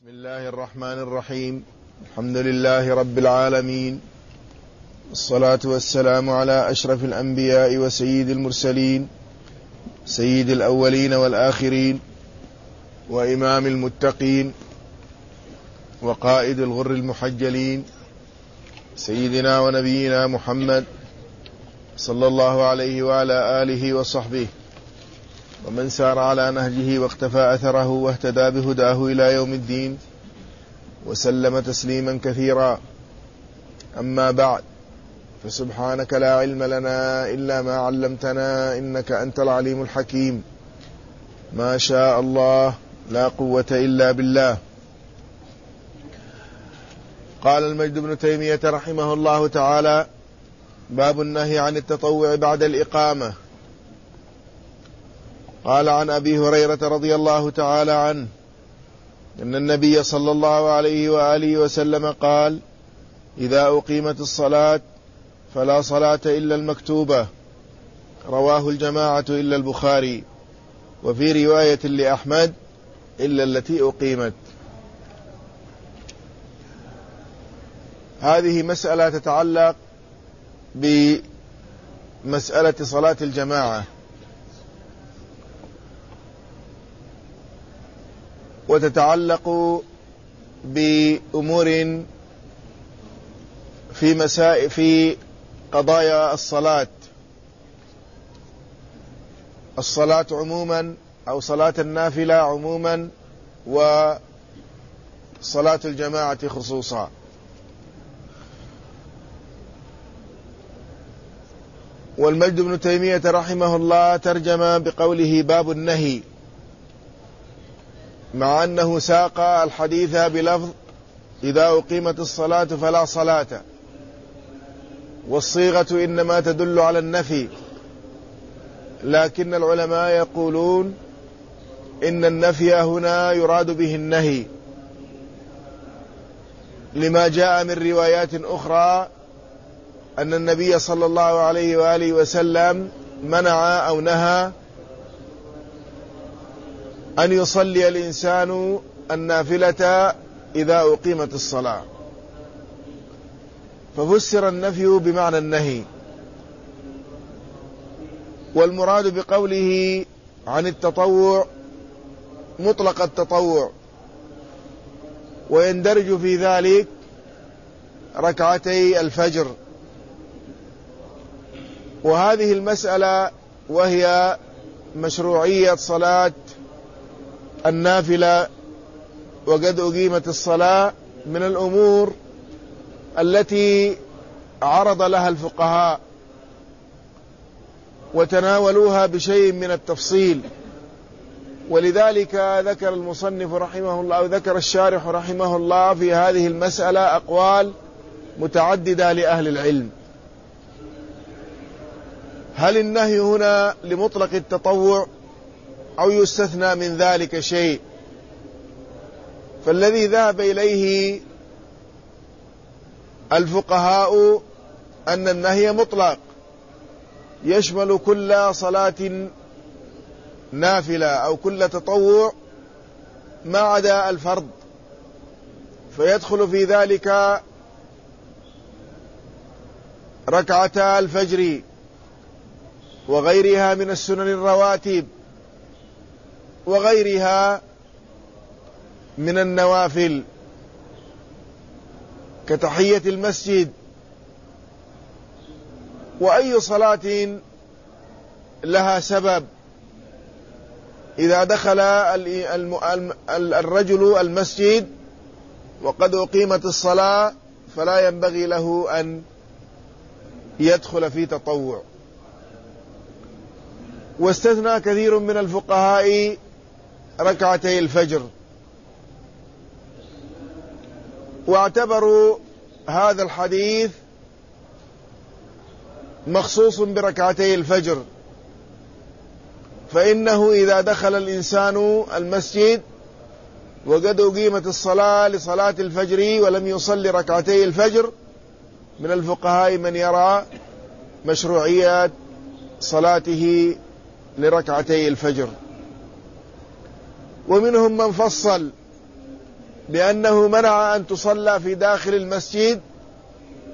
بسم الله الرحمن الرحيم. الحمد لله رب العالمين. الصلاة والسلام على أشرف الأنبياء وسيد المرسلين سيد الأولين والآخرين وإمام المتقين وقائد الغر المحجلين سيدنا ونبينا محمد صلى الله عليه وعلى آله وصحبه. ومن سار على نهجه واقتفى أثره واهتدى بهداه إلى يوم الدين وسلم تسليما كثيرا. أما بعد فسبحانك لا علم لنا إلا ما علمتنا إنك أنت العليم الحكيم. ما شاء الله لا قوة إلا بالله. قال المجد بن تيمية رحمه الله تعالى باب النهي عن التطوع بعد الإقامة. قال عن أبي هريرة رضي الله تعالى عنه إن النبي صلى الله عليه وآله وسلم قال إذا أقيمت الصلاة فلا صلاة إلا المكتوبة رواه الجماعة إلا البخاري وفي رواية لأحمد إلا التي أقيمت. هذه مسألة تتعلق بمسألة صلاة الجماعة. وتتعلق بأمور في مسائل في قضايا الصلاة. الصلاة عموما أو صلاة النافلة عموما وصلاة الجماعة خصوصا. والمجد بن تيمية رحمه الله ترجم بقوله باب النهي. مع أنه ساق الحديث بلفظ إذا أقيمت الصلاة فلا صلاة. والصيغة إنما تدل على النفي. لكن العلماء يقولون إن النفي هنا يراد به النهي. لما جاء من روايات أخرى أن النبي صلى الله عليه وآله وسلم منع أو نهى أن يصلي الإنسان النافلة إذا أقيمت الصلاة. ففسر النفي بمعنى النهي. والمراد بقوله عن التطوع مطلق التطوع. ويندرج في ذلك ركعتي الفجر. وهذه المسألة وهي مشروعية صلاة النافلة وقد أقيمت الصلاة من الأمور التي عرض لها الفقهاء وتناولوها بشيء من التفصيل. ولذلك ذكر المصنف رحمه الله أو ذكر الشارح رحمه الله في هذه المسألة أقوال متعددة لأهل العلم. هل النهي هنا لمطلق التطوع؟ أو يستثنى من ذلك شيء. فالذي ذهب إليه الفقهاء أن النهي مطلق يشمل كل صلاة نافلة أو كل تطوع ما عدا الفرض. فيدخل في ذلك ركعتا الفجر وغيرها من السنن الرواتب. وغيرها من النوافل كتحية المسجد. وأي صلاة لها سبب؟ إذا دخل الرجل المسجد وقد أقيمت الصلاة فلا ينبغي له أن يدخل في تطوع. واستثنى كثير من الفقهاء ركعتي الفجر. واعتبروا هذا الحديث مخصوص بركعتي الفجر. فإنه إذا دخل الإنسان المسجد وقد أقيمت الصلاة لصلاة الفجر ولم يصلي ركعتي الفجر من الفقهاء من يرى مشروعية صلاته لركعتي الفجر. ومنهم من فصل بأنه منع أن تصلى في داخل المسجد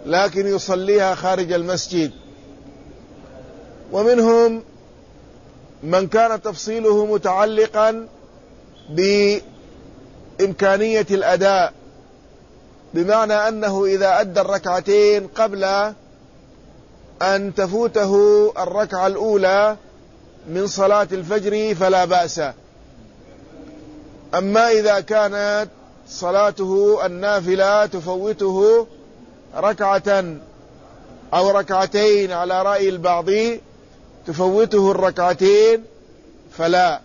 لكن يصليها خارج المسجد. ومنهم من كان تفصيله متعلقا بإمكانية الأداء بمعنى أنه إذا أدى الركعتين قبل أن تفوته الركعة الأولى من صلاة الفجر فلا بأس. أما إذا كانت صلاته النافلة تفوته ركعة أو ركعتين على رأي البعض تفوته الركعتين فلا.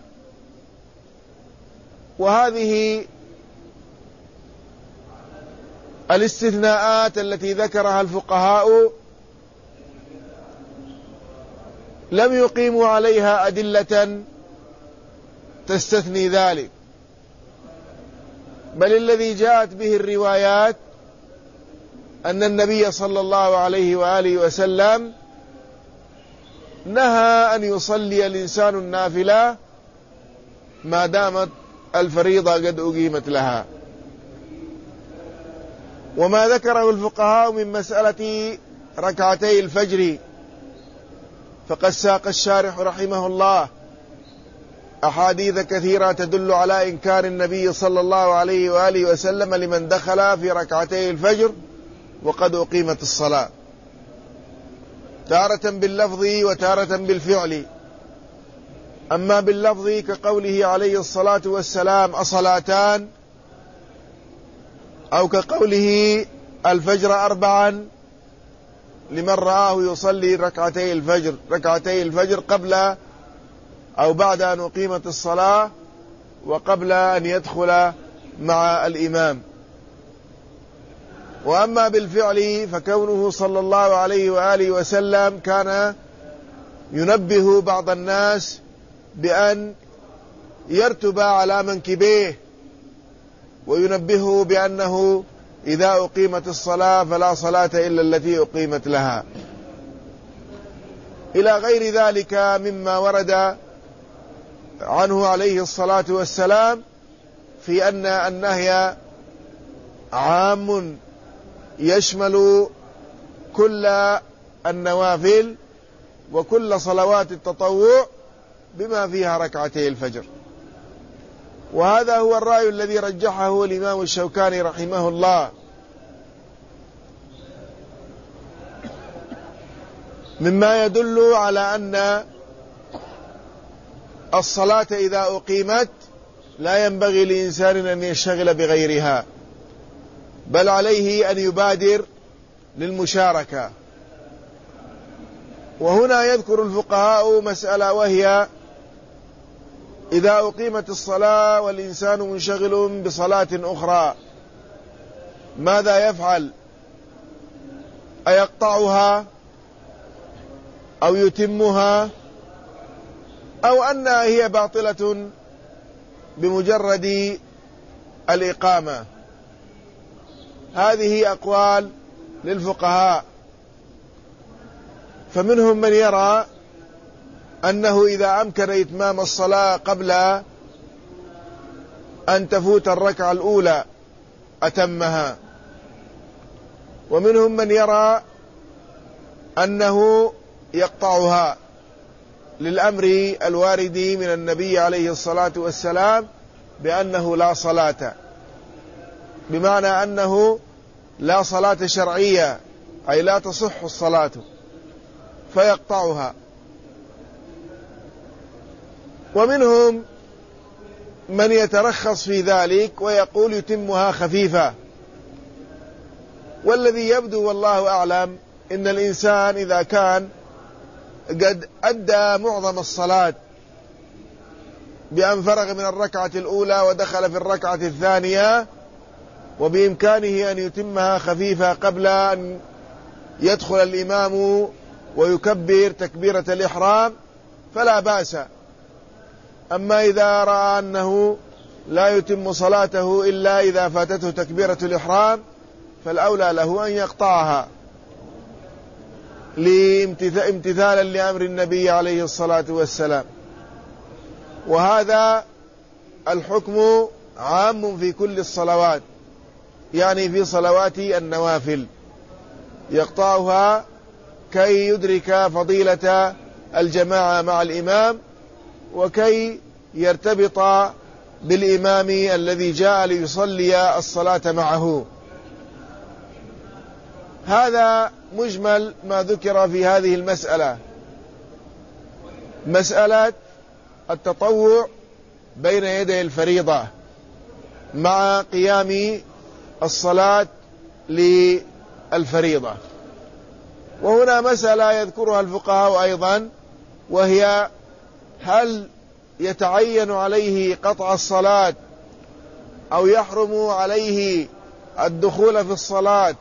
وهذه الاستثناءات التي ذكرها الفقهاء لم يقيموا عليها أدلة تستثني ذلك. بل الذي جاءت به الروايات أن النبي صلى الله عليه وآله وسلم نهى أن يصلي الإنسان النافلة ما دامت الفريضة قد أقيمت لها. وما ذكره الفقهاء من مسألة ركعتي الفجر فقد ساق الشارح رحمه الله. أحاديث كثيرة تدل على إنكار النبي صلى الله عليه وآله وسلم لمن دخل في ركعتي الفجر وقد أقيمت الصلاة. تارة باللفظ وتارة بالفعل. أما باللفظ كقوله عليه الصلاة والسلام أصلاتان أو كقوله الفجر أربعا لمن رآه يصلي ركعتي الفجر ركعتي الفجر قبل أو بعد أن أقيمت الصلاة وقبل أن يدخل مع الإمام. وأما بالفعل فكونه صلى الله عليه وآله وسلم كان ينبه بعض الناس بأن يرتب على منكبيه وينبهه بأنه إذا أقيمت الصلاة فلا صلاة إلا التي أقيمت لها. إلى غير ذلك مما ورد عنه عليه الصلاة والسلام في أن النهي عام يشمل كل النوافل وكل صلوات التطوع بما فيها ركعتي الفجر. وهذا هو الرأي الذي رجحه الإمام الشوكاني رحمه الله. مما يدل على أن الصلاة إذا أقيمت لا ينبغي لإنسان أن يشتغل بغيرها بل عليه أن يبادر للمشاركة. وهنا يذكر الفقهاء مسألة وهي إذا أقيمت الصلاة والإنسان منشغل بصلاة أخرى ماذا يفعل؟ أيقطعها أو يتمها؟ أو أنها هي باطلة بمجرد الإقامة. هذه أقوال للفقهاء. فمنهم من يرى أنه إذا أمكن إتمام الصلاة قبل أن تفوت الركعة الأولى أتمها. ومنهم من يرى أنه يقطعها. للأمر الوارد من النبي عليه الصلاة والسلام بأنه لا صلاة. بمعنى أنه لا صلاة شرعية أي لا تصح الصلاة فيقطعها. ومنهم من يترخص في ذلك ويقول يتمها خفيفة. والذي يبدو والله أعلم إن الإنسان إذا كان قد أدى معظم الصلاة بأن فرغ من الركعة الأولى ودخل في الركعة الثانية وبإمكانه أن يتمها خفيفة قبل أن يدخل الإمام ويكبر تكبيرة الإحرام فلا بأس. أما إذا رأى أنه لا يتم صلاته إلا إذا فاتته تكبيرة الإحرام فالأولى له أن يقطعها. امتثالا لأمر النبي عليه الصلاة والسلام. وهذا الحكم عام في كل الصلوات. يعني في صلوات النوافل. يقطعها كي يدرك فضيلة الجماعة مع الإمام وكي يرتبط بالإمام الذي جاء ليصلي الصلاة معه. هذا مجمل ما ذكر في هذه المسألة. مسألة التطوع بين يدي الفريضة مع قيام الصلاة للفريضة. وهنا مسألة يذكرها الفقهاء أيضا وهي هل يتعين عليه قطع الصلاة أو يحرم عليه الدخول في الصلاة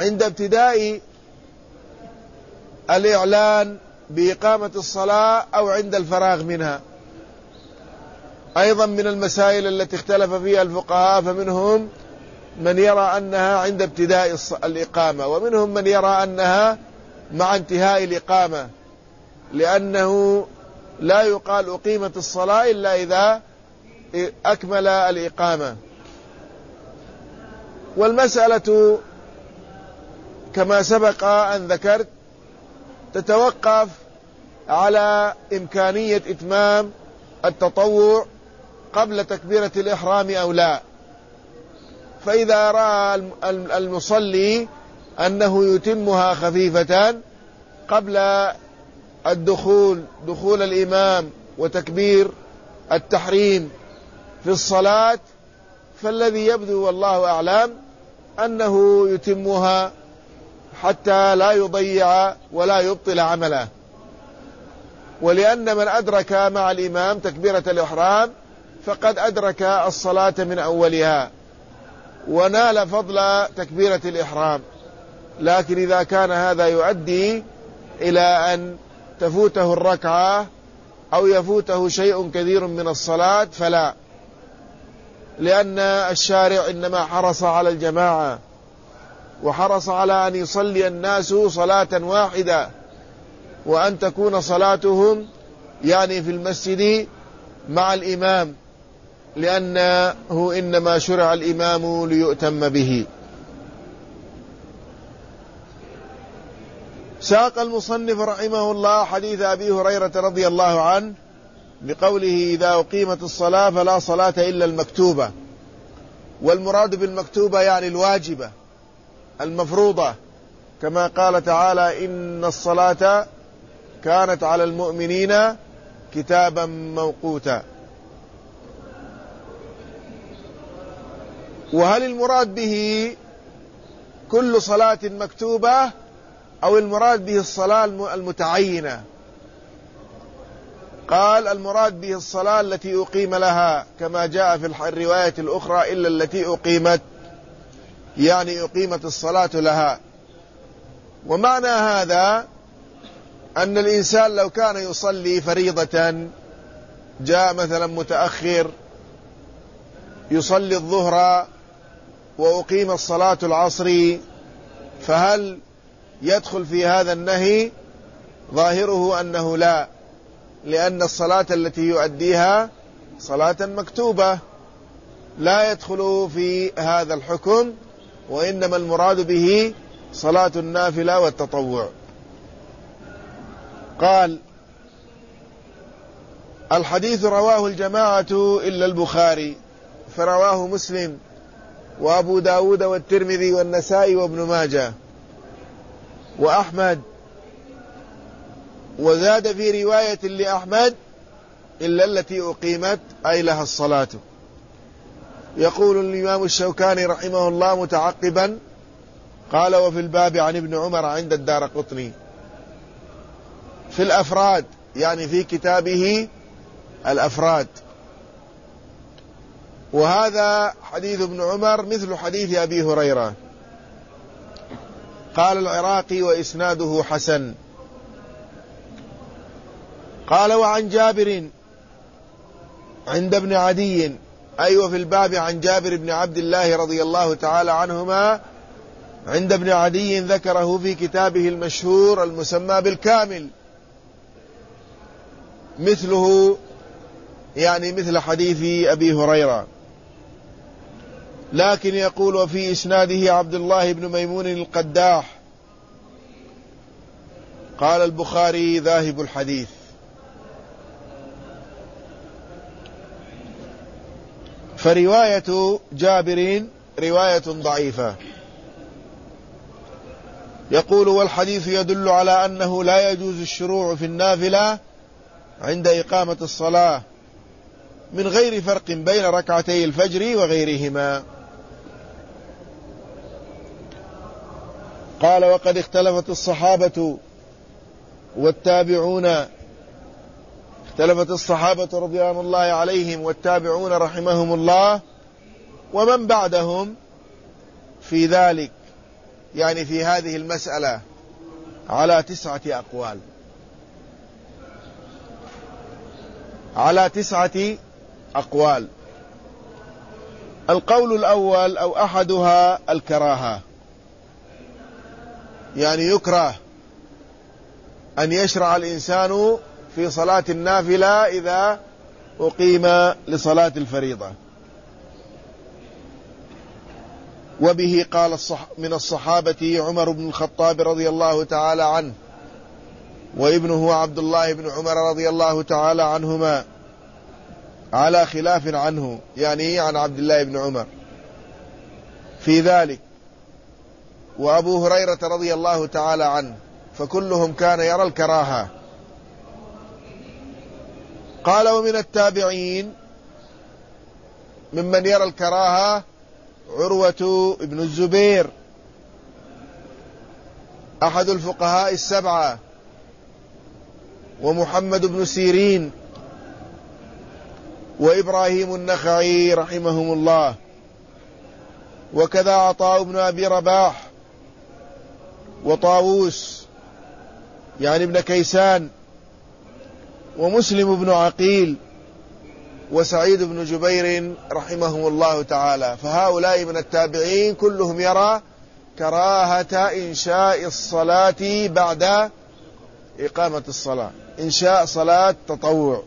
عند ابتداء الإعلان بإقامة الصلاة أو عند الفراغ منها. أيضا من المسائل التي اختلف فيها الفقهاء فمنهم من يرى أنها عند ابتداء الإقامة ومنهم من يرى أنها مع انتهاء الإقامة لأنه لا يقال أقيمت الصلاة إلا إذا أكمل الإقامة. والمسألة كما سبق أن ذكرت تتوقف على إمكانية إتمام التطوع قبل تكبيرة الإحرام أو لا. فإذا رأى المصلي أنه يتمها خفيفة قبل الدخول دخول الإمام وتكبير التحريم في الصلاة فالذي يبدو والله أعلم أنه يتمها حتى لا يضيع ولا يبطل عمله. ولأن من أدرك مع الإمام تكبيرة الإحرام فقد أدرك الصلاة من أولها ونال فضل تكبيرة الإحرام. لكن إذا كان هذا يؤدي إلى أن تفوته الركعة أو يفوته شيء كثير من الصلاة فلا. لأن الشارع إنما حرص على الجماعة. وحرص على أن يصلي الناس صلاة واحدة. وأن تكون صلاتهم يعني في المسجد مع الإمام لأنه إنما شرع الإمام ليؤتم به. ساق المصنف رحمه الله حديث أبي هريرة رضي الله عنه بقوله إذا أقيمت الصلاة فلا صلاة إلا المكتوبة. والمراد بالمكتوبة يعني الواجبة. المفروضة كما قال تعالى إن الصلاة كانت على المؤمنين كتابا موقوتا. وهل المراد به كل صلاة مكتوبة أو المراد به الصلاة المتعينة؟ قال المراد به الصلاة التي أقيم لها كما جاء في الرواية الأخرى إلا التي أقيمت يعني أقيمت الصلاة لها. ومعنى هذا أن الإنسان لو كان يصلي فريضة جاء مثلا متأخر يصلي الظهر وأقيم الصلاة العصر فهل يدخل في هذا النهي؟ ظاهره أنه لا لأن الصلاة التي يؤديها صلاة مكتوبة لا يدخل في هذا الحكم. وإنما المراد به صلاة النافلة والتطوع. قال الحديث رواه الجماعة إلا البخاري فرواه مسلم وأبو داود والترمذي والنسائي وابن ماجه وأحمد. وزاد في رواية لأحمد إلا التي أقيمت أي لها الصلاة. يقول الإمام الشوكاني رحمه الله متعقبا قال وفي الباب عن ابن عمر عند الدار قطني. في الأفراد يعني في كتابه الأفراد. وهذا حديث ابن عمر مثل حديث أبي هريرة. قال العراقي وإسناده حسن. قال وعن جابر عند ابن عدي أي أيوة وفي الباب عن جابر بن عبد الله رضي الله تعالى عنهما عند ابن عدي ذكره في كتابه المشهور المسمى بالكامل. مثله يعني مثل حديث أبي هريرة. لكن يقول وفي إسناده عبد الله بن ميمون القداح. قال البخاري ذاهب الحديث. فرواية جابر رواية ضعيفة. يقول والحديث يدل على أنه لا يجوز الشروع في النافلة عند إقامة الصلاة من غير فرق بين ركعتي الفجر وغيرهما. قال وقد اختلفت الصحابة والتابعون اختلفت الصحابة رضوان الله عليهم والتابعون رحمهم الله ومن بعدهم في ذلك يعني في هذه المسألة على تسعة أقوال. على تسعة أقوال. القول الأول أو أحدها الكراهة. يعني يكره أن يشرع الإنسان في صلاة النافلة إذا أقيم لصلاة الفريضة. وبه قال الصح من الصحابة عمر بن الخطاب رضي الله تعالى عنه وابنه عبد الله بن عمر رضي الله تعالى عنهما على خلاف عنه يعني عن عبد الله بن عمر. في ذلك وأبو هريرة رضي الله تعالى عنه فكلهم كان يرى الكراهة. قال ومن التابعين ممن يرى الكراهة عروة بن الزبير. أحد الفقهاء السبعة ومحمد بن سيرين وإبراهيم النخعي رحمهم الله. وكذا عطاء بن أبي رباح وطاووس يعني ابن كيسان ومسلم بن عقيل وسعيد بن جبير رحمهم الله تعالى. فهؤلاء من التابعين كلهم يرى كراهة إنشاء الصلاة بعد إقامة الصلاة. إنشاء صلاة تطوع.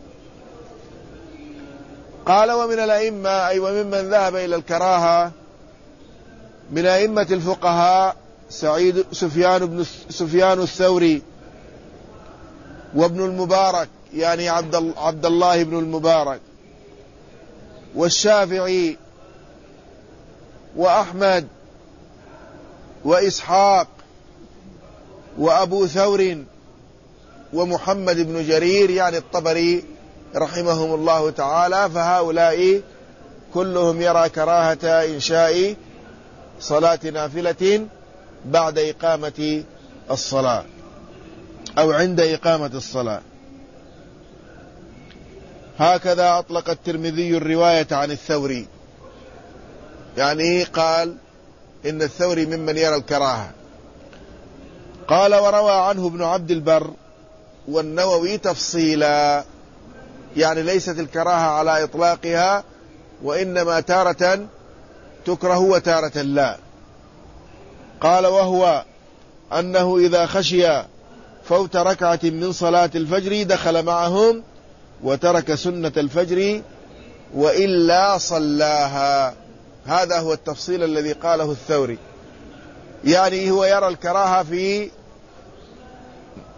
قال ومن الأئمة أي وممن ذهب إلى الكراهة من أئمة الفقهاء سعيد سفيان بن سفيان الثوري وابن المبارك يعني عبد عبد الله بن المبارك والشافعي وأحمد وإسحاق وأبو ثور ومحمد بن جرير يعني الطبري رحمهم الله تعالى فهؤلاء كلهم يرى كراهة إنشاء صلاة نافلة بعد إقامة الصلاة أو عند إقامة الصلاة. هكذا أطلق الترمذي الرواية عن الثوري. يعني قال إن الثوري ممن يرى الكراهة. قال وروى عنه ابن عبد البر والنووي تفصيلا. يعني ليست الكراهة على إطلاقها وإنما تارة تكره وتارة لا. قال وهو أنه إذا خشي فوت ركعة من صلاة الفجر دخل معهم وترك سنة الفجر وإلا صلاها. هذا هو التفصيل الذي قاله الثوري. يعني هو يرى الكراهة في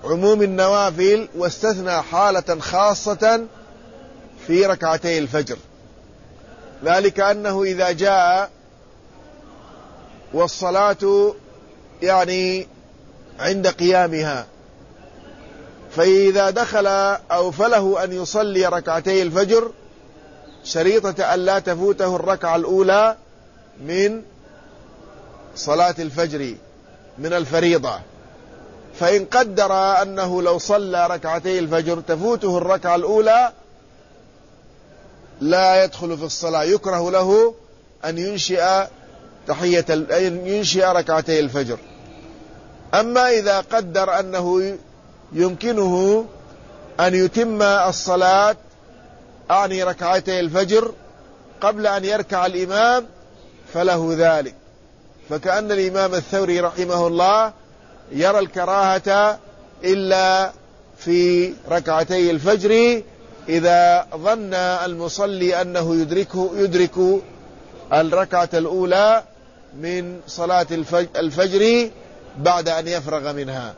عموم النوافل واستثنى حالة خاصة في ركعتي الفجر. ذلك أنه إذا جاء والصلاة يعني عند قيامها. فإذا دخل أو فله أن يصلي ركعتي الفجر شريطة أن لا تفوته الركعة الأولى من صلاة الفجر من الفريضة. فإن قدر أنه لو صلى ركعتي الفجر تفوته الركعة الأولى لا يدخل في الصلاة. يكره له أن ينشئ تحية أن ينشئ ركعتي الفجر. أما إذا قدر أنه يمكنه أن يتم الصلاة أعني ركعتي الفجر قبل أن يركع الإمام فله ذلك. فكأن الإمام الثوري رحمه الله يرى الكراهة إلا في ركعتي الفجر إذا ظن المصلي أنه يدركه يدرك الركعة الأولى من صلاة الفجر بعد أن يفرغ منها.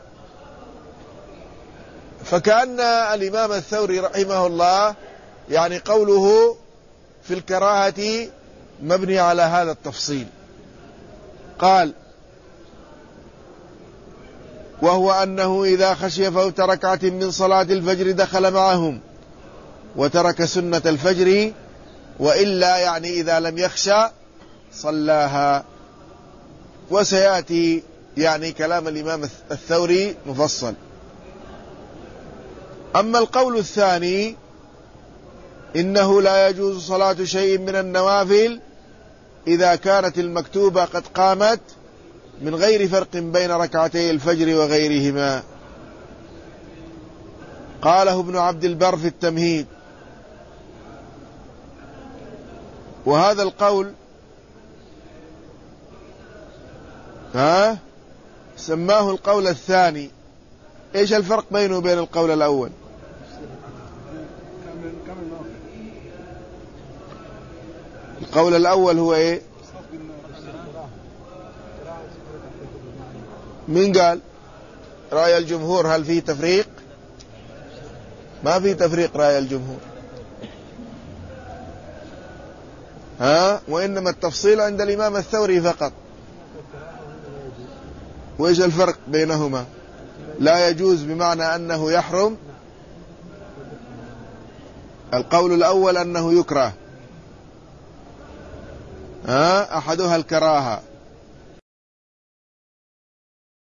فكأن الإمام الثوري رحمه الله يعني قوله في الكراهة مبني على هذا التفصيل. قال وهو أنه إذا خشي فوت ركعة من صلاة الفجر دخل معهم وترك سنة الفجر وإلا يعني إذا لم يخشى صلاها. وسيأتي يعني كلام الإمام الثوري مفصل. أما القول الثاني إنه لا يجوز صلاة شيء من النوافل إذا كانت المكتوبة قد قامت من غير فرق بين ركعتي الفجر وغيرهما. قاله ابن عبد البر في التمهيد. وهذا القول ها سماه القول الثاني. إيش الفرق بينه وبين القول الأول؟ القول الأول هو إيه؟ من قال؟ رأي الجمهور هل فيه تفريق؟ ما في تفريق رأي الجمهور. ها؟ وإنما التفصيل عند الإمام الثوري فقط. وإيش الفرق بينهما؟ لا يجوز بمعنى أنه يحرم. القول الأول أنه يكره. ها؟ أحدها الكراهة.